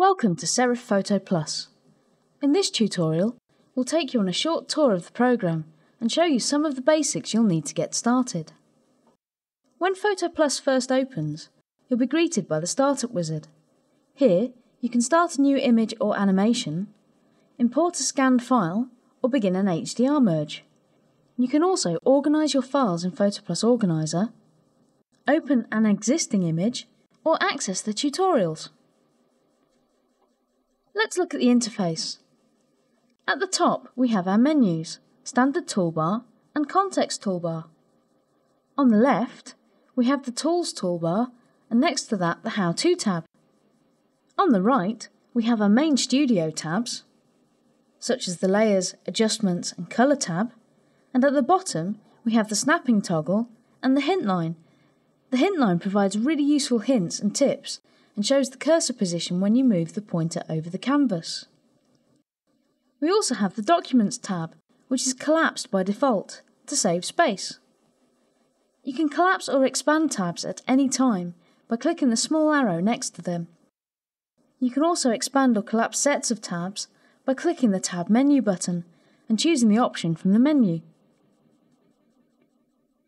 Welcome to Serif PhotoPlus. In this tutorial, we'll take you on a short tour of the program and show you some of the basics you'll need to get started. When PhotoPlus first opens, you'll be greeted by the Startup Wizard. Here, you can start a new image or animation, import a scanned file, or begin an HDR merge. You can also organise your files in PhotoPlus Organiser, open an existing image, or access the tutorials. Let's look at the interface. At the top, we have our menus, Standard Toolbar and Context Toolbar. On the left, we have the Tools toolbar and next to that the How To tab. On the right, we have our main Studio tabs, such as the Layers, Adjustments and Colour tab, and at the bottom, we have the Snapping toggle and the Hint line. The Hint line provides really useful hints and tips and shows the cursor position when you move the pointer over the canvas. We also have the Documents tab, which is collapsed by default to save space. You can collapse or expand tabs at any time by clicking the small arrow next to them. You can also expand or collapse sets of tabs by clicking the Tab menu button and choosing the option from the menu.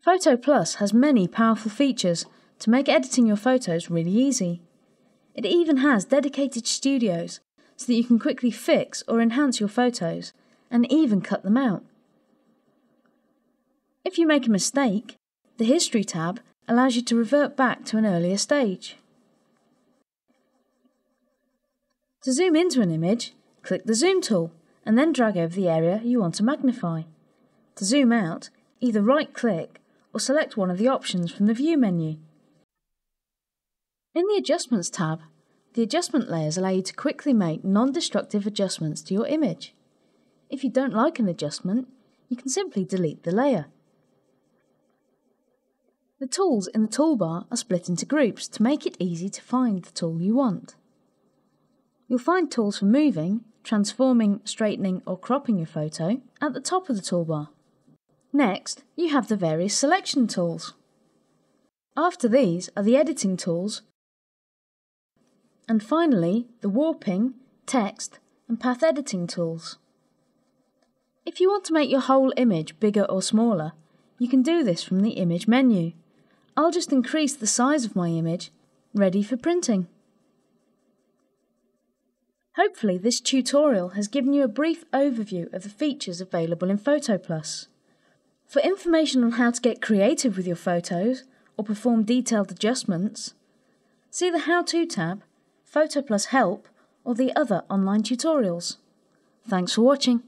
PhotoPlus has many powerful features to make editing your photos really easy. It even has dedicated studios so that you can quickly fix or enhance your photos and even cut them out. If you make a mistake, the History tab allows you to revert back to an earlier stage. To zoom into an image, click the Zoom tool and then drag over the area you want to magnify. To zoom out, either right click or select one of the options from the View menu. In the Adjustments tab, the adjustment layers allow you to quickly make non-destructive adjustments to your image. If you don't like an adjustment, you can simply delete the layer. The tools in the toolbar are split into groups to make it easy to find the tool you want. You'll find tools for moving, transforming, straightening or cropping your photo at the top of the toolbar. Next, you have the various selection tools. After these are the editing tools and finally, the warping, text, and path editing tools. If you want to make your whole image bigger or smaller, you can do this from the image menu. I'll just increase the size of my image, ready for printing. Hopefully this tutorial has given you a brief overview of the features available in PhotoPlus. For information on how to get creative with your photos or perform detailed adjustments, see the How To tab PhotoPlus Help, or the other online tutorials. Thanks for watching.